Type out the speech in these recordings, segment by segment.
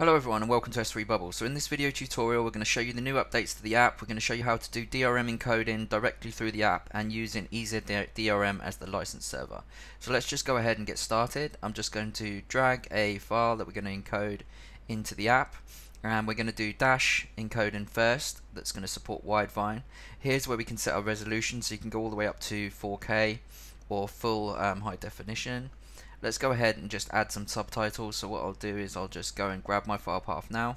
Hello everyone and welcome to S3 Bubble. So in this video tutorial we're going to show you the new updates to the app, we're going to show you how to do DRM encoding directly through the app and using EZDRM as the license server. So let's just go ahead and get started. I'm just going to drag a file that we're going to encode into the app and we're going to do dash encoding first that's going to support Widevine. Here's where we can set our resolution so you can go all the way up to 4K or full um, high definition let's go ahead and just add some subtitles. So what I'll do is I'll just go and grab my file path now.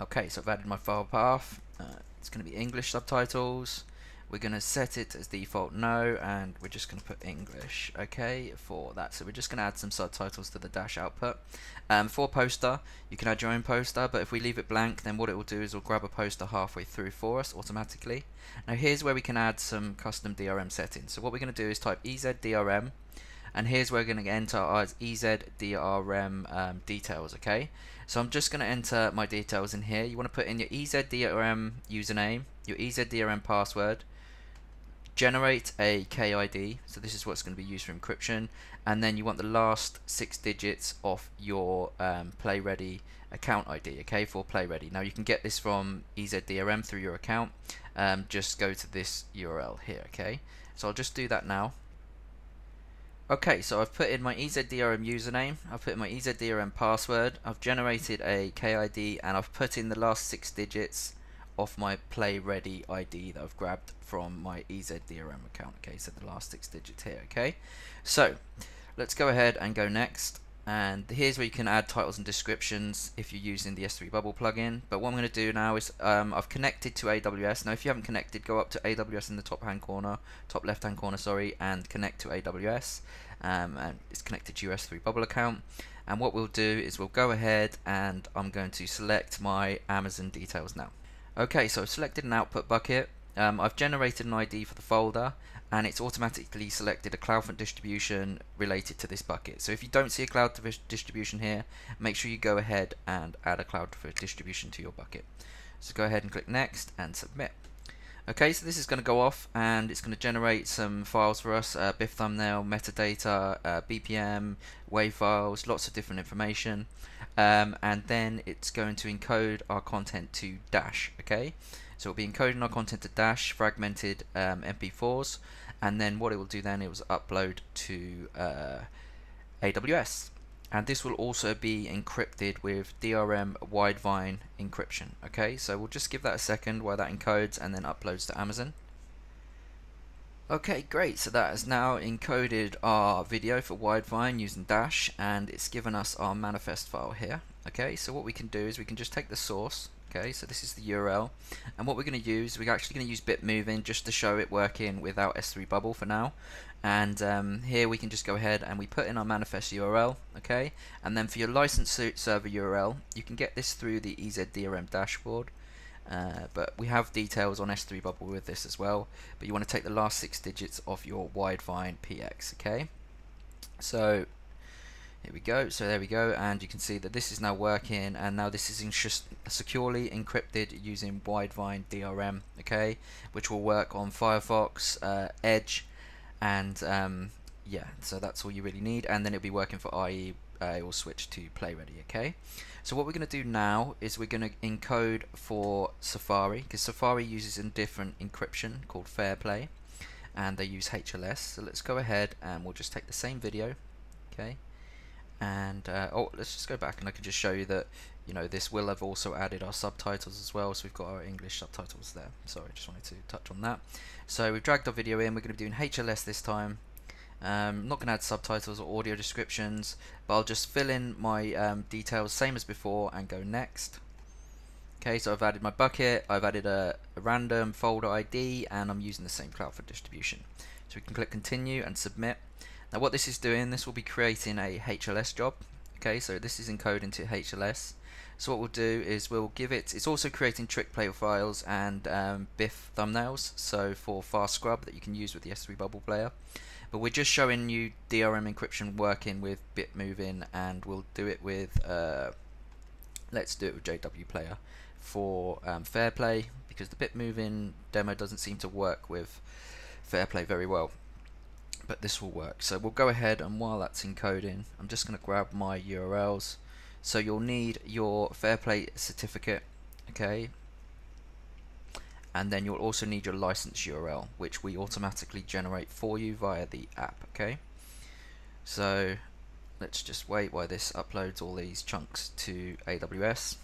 Okay so I've added my file path. Uh, it's going to be English subtitles. We're going to set it as default no and we're just going to put English okay for that. So we're just going to add some subtitles to the dash output. Um, for poster you can add your own poster but if we leave it blank then what it will do is it'll grab a poster halfway through for us automatically. Now here's where we can add some custom DRM settings. So what we're going to do is type EZDRM and here's where we're going to enter our EZDRM um, details okay? So I'm just going to enter my details in here. You want to put in your EZDRM username your EZDRM password generate a KID so this is what's going to be used for encryption and then you want the last six digits of your um, play ready account ID okay for play ready. Now you can get this from EZDRM through your account. Um, just go to this URL here okay? So I'll just do that now Okay, so I've put in my EZDRM username, I've put in my EZDRM password, I've generated a KID, and I've put in the last six digits of my play ready ID that I've grabbed from my EZDRM account. Okay, so the last six digits here. Okay, so let's go ahead and go next. And here's where you can add titles and descriptions if you're using the S3 Bubble plugin. But what I'm going to do now is um, I've connected to AWS. Now, if you haven't connected, go up to AWS in the top hand corner, top left hand corner, sorry, and connect to AWS um, and it's connected to your S3 Bubble account and what we'll do is we'll go ahead and I'm going to select my Amazon details now okay so I've selected an output bucket um, I've generated an ID for the folder and it's automatically selected a CloudFront distribution related to this bucket. So if you don't see a cloud distribution here, make sure you go ahead and add a CloudFront distribution to your bucket. So go ahead and click next and submit. Okay, so this is going to go off and it's going to generate some files for us, uh, BIF thumbnail, metadata, uh, BPM, WAV files, lots of different information. Um, and then it's going to encode our content to Dash, okay? So it'll be encoding our content to Dash, fragmented um, MP4s, and then what it will do then, it will upload to uh, AWS and this will also be encrypted with DRM Widevine encryption okay? So we'll just give that a second while that encodes and then uploads to Amazon okay great. So that has now encoded our video for Widevine using Dash and it's given us our manifest file here. Okay so what we can do is we can just take the source okay so this is the URL and what we're going to use we're actually going to use Bitmovin just to show it working without S3 bubble for now. And um, here we can just go ahead and we put in our manifest URL okay? And then for your license server URL you can get this through the EZDRM dashboard uh, but we have details on S3 bubble with this as well but you want to take the last six digits of your Widevine PX okay? So here we go so there we go and you can see that this is now working and now this is securely encrypted using Widevine DRM okay? Which will work on Firefox uh, Edge and um, yeah so that's all you really need and then it'll be working for IE uh, it will switch to play ready okay? So what we're going to do now is we're going to encode for Safari because Safari uses a different encryption called Fairplay and they use HLS so let's go ahead and we'll just take the same video okay? And uh, oh let's just go back and I can just show you that you know this will have also added our subtitles as well. So we've got our English subtitles there. Sorry just wanted to touch on that. So we've dragged our video in. We're going to be doing HLS this time um, not going to add subtitles or audio descriptions but I'll just fill in my um, details same as before and go next. Okay so I've added my bucket I've added a, a random folder ID and I'm using the same CloudFront distribution. So we can click continue and submit. Now what this is doing this will be creating a HLS job. Okay so this is encoding to HLS so what we'll do is we'll give it, it's also creating trick player files and um, BIF thumbnails, so for fast scrub that you can use with the S3 Bubble player. But we're just showing you DRM encryption working with Bitmovin and we'll do it with, uh, let's do it with JW Player for um, Fairplay because the Bitmovin demo doesn't seem to work with Fairplay very well. But this will work. So we'll go ahead and while that's encoding I'm just going to grab my URLs So you'll need your fair play certificate, okay, and then you'll also need your license URL, which we automatically generate for you via the app, okay. So let's just wait while this uploads all these chunks to AWS.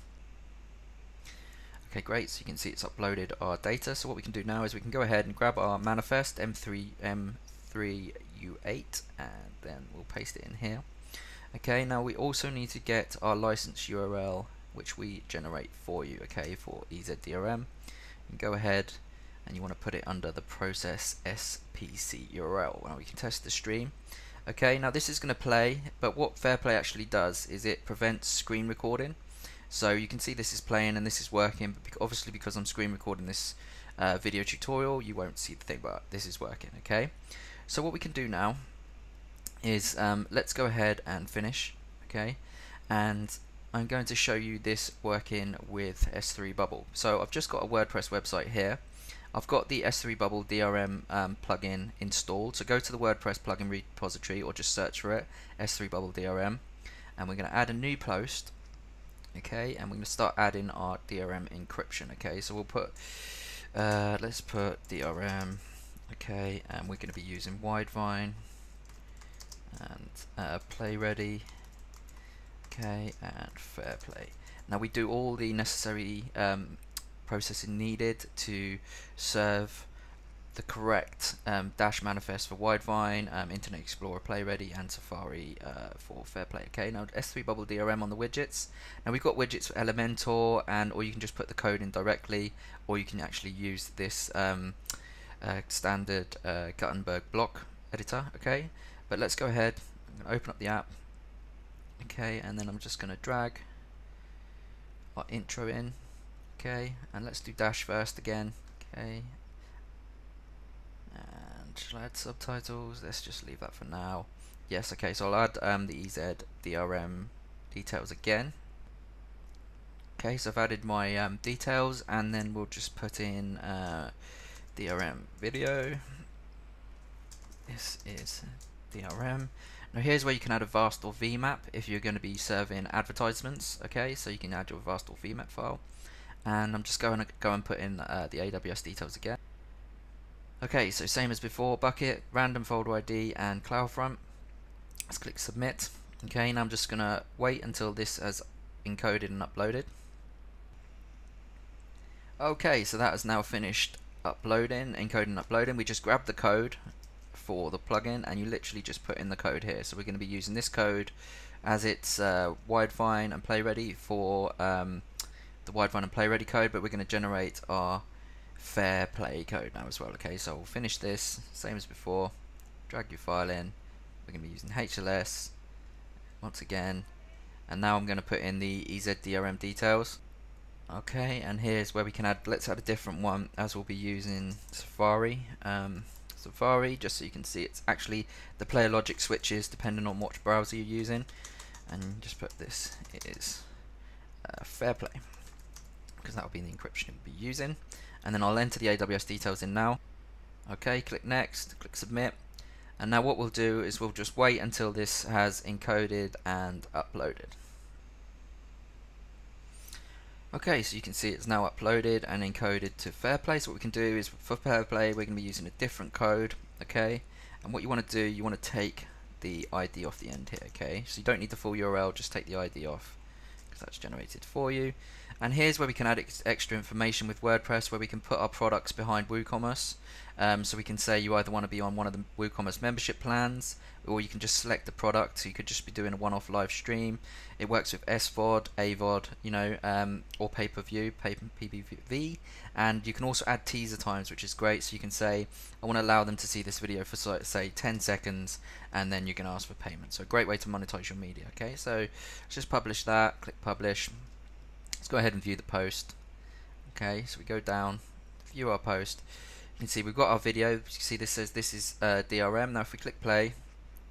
Okay, great. So you can see it's uploaded our data. So what we can do now is we can go ahead and grab our manifest M3 M3U8 and then we'll paste it in here. Okay, now we also need to get our license URL which we generate for you, okay, for EZDRM. Go ahead and you want to put it under the process SPC URL. Now we can test the stream. Okay, now this is going to play, but what FairPlay actually does is it prevents screen recording. So you can see this is playing and this is working, but obviously because I'm screen recording this uh, video tutorial, you won't see the thing, but this is working, okay? So what we can do now is um, let's go ahead and finish, okay? And I'm going to show you this working with S3 Bubble. So I've just got a WordPress website here. I've got the S3 Bubble DRM um, plugin installed. So go to the WordPress plugin repository or just search for it, S3 Bubble DRM. And we're going to add a new post okay and we're going to start adding our DRM encryption okay so we'll put uh, let's put DRM okay and we're going to be using Widevine and uh, play ready okay and fair play now we do all the necessary um, processing needed to serve the correct um, Dash manifest for Widevine, um, Internet Explorer Play Ready, and Safari uh, for FairPlay. Okay, now S3 Bubble DRM on the widgets. Now we've got widgets for Elementor, and or you can just put the code in directly, or you can actually use this um, uh, standard uh, Gutenberg block editor. Okay, but let's go ahead. Open up the app. Okay, and then I'm just going to drag our intro in. Okay, and let's do Dash first again. Okay, And Shall I add subtitles? Let's just leave that for now. Yes, okay, so I'll add um, the EZ DRM details again. Okay, so I've added my um, details and then we'll just put in uh, DRM video. This is DRM. Now here's where you can add a VAST or VMAP if you're going to be serving advertisements. Okay, so you can add your VAST or VMAP file. And I'm just going to go and put in uh, the AWS details again. Okay, so same as before, bucket, random folder ID, and CloudFront. Let's click submit. Okay, now I'm just going to wait until this has encoded and uploaded. Okay, so that has now finished uploading, encoding and uploading. We just grabbed the code for the plugin and you literally just put in the code here. So we're going to be using this code as it's uh, Widevine and Play Ready for um, the Widevine and Play Ready code, but we're going to generate our fair play code now as well. Okay, so we'll finish this, same as before. Drag your file in. We're going to be using HLS once again. And now I'm going to put in the EZDRM details. Okay, and here's where we can add, let's add a different one as we'll be using Safari. Um, Safari, just so you can see it's actually the player logic switches depending on what browser you're using. And just put this is uh, fair play because that will be the encryption we'll be using. And then I'll enter the AWS details in now. Okay click next click submit. And now what we'll do is we'll just wait until this has encoded and uploaded okay so you can see it's now uploaded and encoded to Fairplay. So what we can do is for Fairplay we're going to be using a different code okay? And what you want to do you want to take the ID off the end here okay? So you don't need the full URL just take the ID off because that's generated for you and here's where we can add ex extra information with WordPress where we can put our products behind WooCommerce. Um, so we can say you either want to be on one of the WooCommerce membership plans or you can just select the product. So you could just be doing a one-off live stream. It works with SVOD, AVOD, you know, um, or pay-per-view, pay PPV. And you can also add teaser times, which is great. So you can say, I want to allow them to see this video for say 10 seconds and then you can ask for payment. So a great way to monetize your media. Okay, so let's just publish that, click publish. Let's go ahead and view the post. Okay, so we go down, view our post. You can see we've got our video. You can see this says this is uh, DRM. Now if we click play,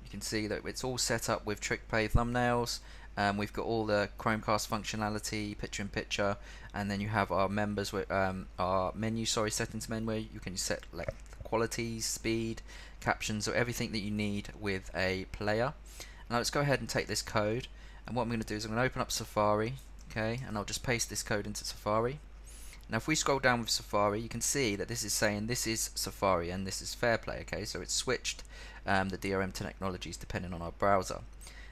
you can see that it's all set up with trick play thumbnails. Um, we've got all the Chromecast functionality, picture in picture, and then you have our members with um, our menu, sorry, settings menu where you can set like qualities, speed, captions, or everything that you need with a player. Now let's go ahead and take this code and what I'm going to do is I'm going to open up Safari okay and I'll just paste this code into Safari. Now if we scroll down with Safari you can see that this is saying this is Safari and this is Fairplay okay? So it's switched um, the DRM technologies depending on our browser.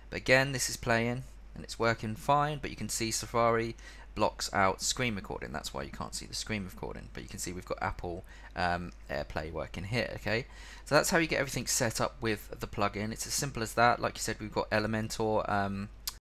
But again this is playing and it's working fine but you can see Safari blocks out screen recording. That's why you can't see the screen recording but you can see we've got Apple um, AirPlay working here okay? So that's how you get everything set up with the plugin. It's as simple as that. Like you said we've got Elementor um,